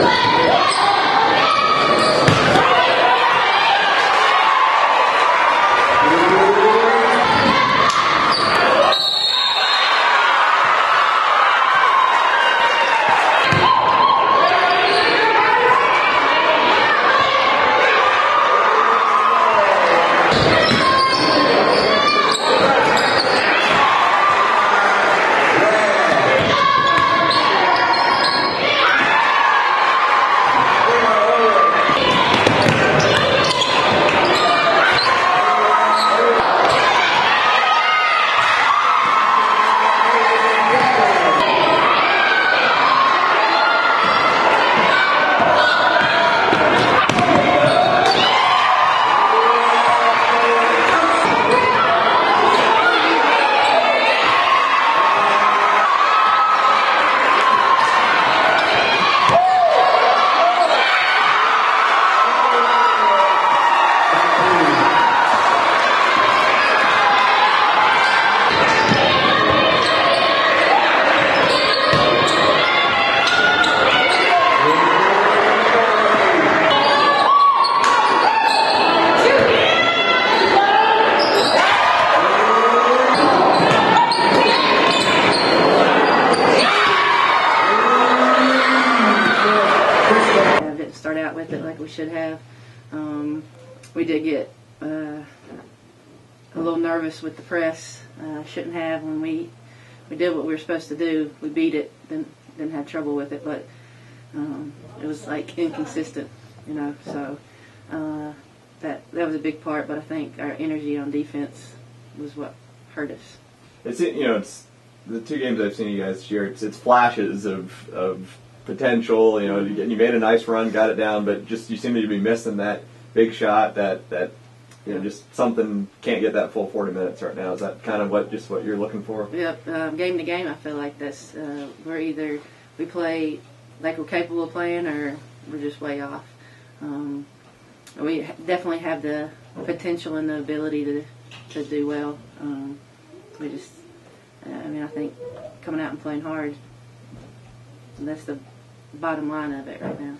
Yeah! Should have. Um, we did get uh, a little nervous with the press. Uh, shouldn't have when we we did what we were supposed to do. We beat it, didn't didn't have trouble with it, but um, it was like inconsistent, you know. So uh, that that was a big part. But I think our energy on defense was what hurt us. It's you know it's the two games I've seen you guys year. It's it's flashes of of potential. You know you, made a nice run, got it down, but just you seem to be missing that big shot. That that you know just something can't get that full 40 minutes right now. Is that kind of what just what you're looking for? Yep, um, game to game, I feel like that's uh, we're either we play like we're capable of playing, or we're just way off. Um, we definitely have the potential and the ability to to do well. Um, we just, uh, I mean, I think coming out and playing hard. That's the bottom line of it right now.